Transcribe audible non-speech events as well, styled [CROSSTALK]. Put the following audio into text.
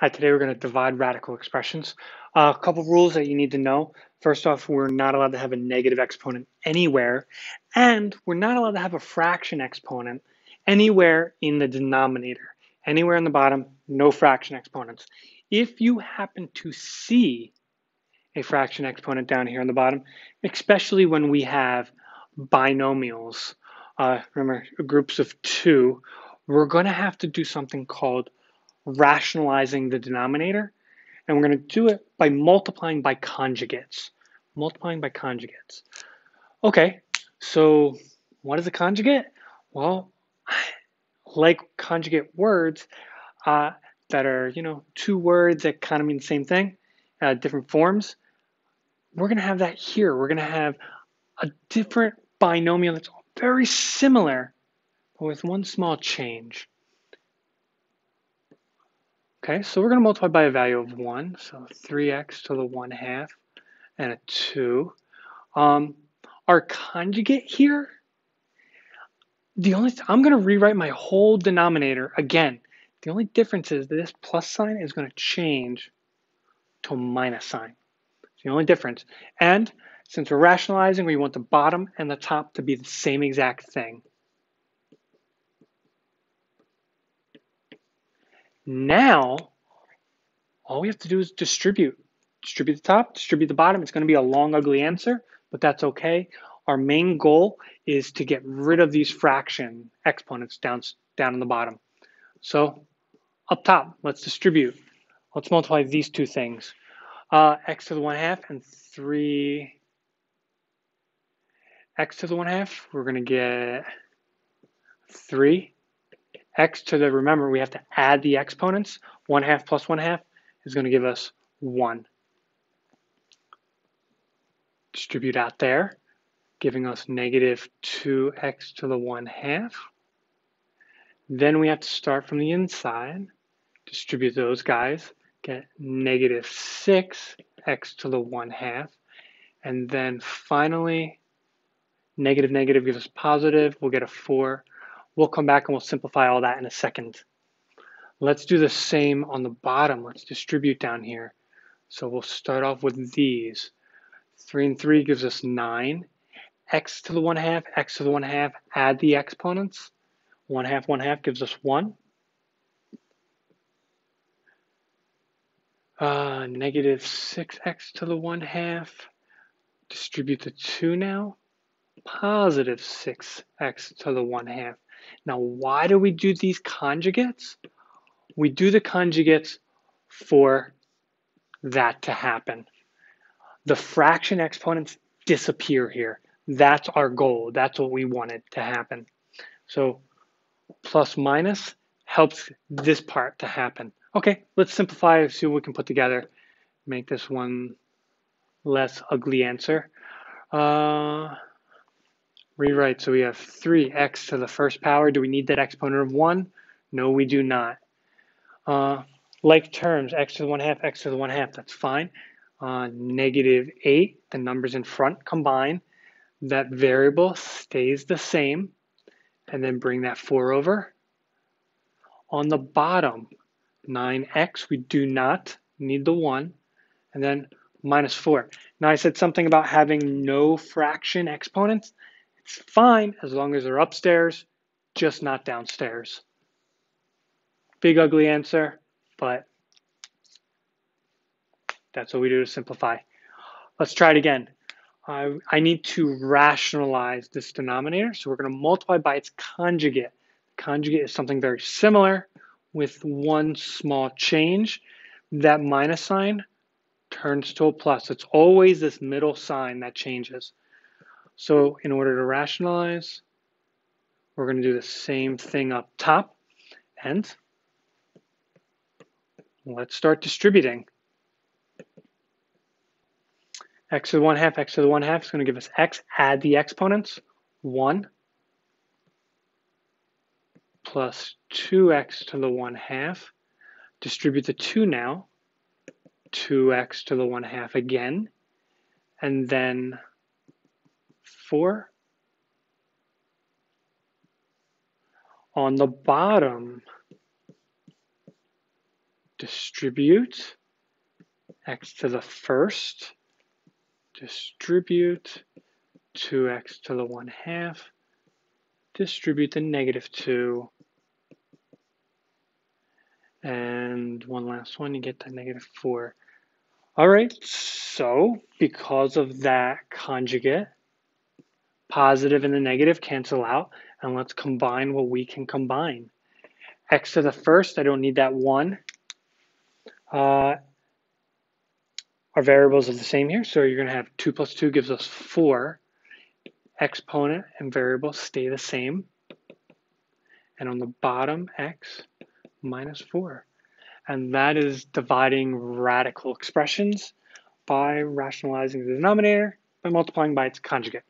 Hi, today we're going to divide radical expressions. Uh, a couple rules that you need to know. First off, we're not allowed to have a negative exponent anywhere, and we're not allowed to have a fraction exponent anywhere in the denominator. Anywhere in the bottom, no fraction exponents. If you happen to see a fraction exponent down here on the bottom, especially when we have binomials, uh, remember groups of two, we're going to have to do something called rationalizing the denominator. And we're going to do it by multiplying by conjugates. Multiplying by conjugates. Okay, so what is a conjugate? Well, [SIGHS] like conjugate words uh, that are, you know, two words that kind of mean the same thing, uh, different forms, we're going to have that here. We're going to have a different binomial that's very similar, but with one small change. Okay, so we're going to multiply by a value of 1, so 3x to the 1 half and a 2. Um, our conjugate here, the only I'm going to rewrite my whole denominator again. The only difference is that this plus sign is going to change to a minus sign. It's the only difference. And since we're rationalizing, we want the bottom and the top to be the same exact thing. Now, all we have to do is distribute. Distribute the top, distribute the bottom. It's going to be a long, ugly answer, but that's okay. Our main goal is to get rid of these fraction exponents down, down in the bottom. So up top, let's distribute. Let's multiply these two things. Uh, x to the 1 half and 3 x to the 1 half. We're going to get 3 x to the, remember, we have to add the exponents. 1 half plus 1 half is going to give us 1. Distribute out there, giving us negative 2x to the 1 half. Then we have to start from the inside, distribute those guys, get negative 6x to the 1 half. And then finally, negative negative gives us positive. We'll get a 4 We'll come back and we'll simplify all that in a second. Let's do the same on the bottom. Let's distribute down here. So we'll start off with these. 3 and 3 gives us 9. x to the 1 half, x to the 1 half, add the exponents. 1 half, 1 half gives us 1. Uh, negative 6x to the 1 half. Distribute the 2 now. Positive 6x to the 1 half. Now, why do we do these conjugates? We do the conjugates for that to happen. The fraction exponents disappear here. That's our goal. That's what we wanted to happen. So plus minus helps this part to happen. Okay, let's simplify, see what we can put together. Make this one less ugly answer. Uh, Rewrite, so we have 3x to the first power. Do we need that exponent of 1? No, we do not. Uh, like terms, x to the 1 half, x to the 1 half, that's fine. Uh, negative 8, the numbers in front combine. That variable stays the same. And then bring that 4 over. On the bottom, 9x, we do not need the 1. And then minus 4. Now I said something about having no fraction exponents. Fine as long as they're upstairs, just not downstairs. Big ugly answer, but that's what we do to simplify. Let's try it again. I need to rationalize this denominator, so we're going to multiply by its conjugate. Conjugate is something very similar with one small change. That minus sign turns to a plus. It's always this middle sign that changes. So in order to rationalize, we're going to do the same thing up top. And let's start distributing. x to the 1 half, x to the 1 half is going to give us x. Add the exponents. 1 plus 2x to the 1 half. Distribute the 2 now. 2x to the 1 half again. And then 4. On the bottom, distribute x to the first, distribute 2x to the 1 half, distribute the negative 2, and one last one, you get the negative 4. All right, so because of that conjugate, positive and the negative cancel out, and let's combine what we can combine. x to the first, I don't need that 1. Uh, our variables are the same here, so you're going to have 2 plus 2 gives us 4. Exponent and variable stay the same. And on the bottom, x minus 4 and that is dividing radical expressions by rationalizing the denominator by multiplying by its conjugate.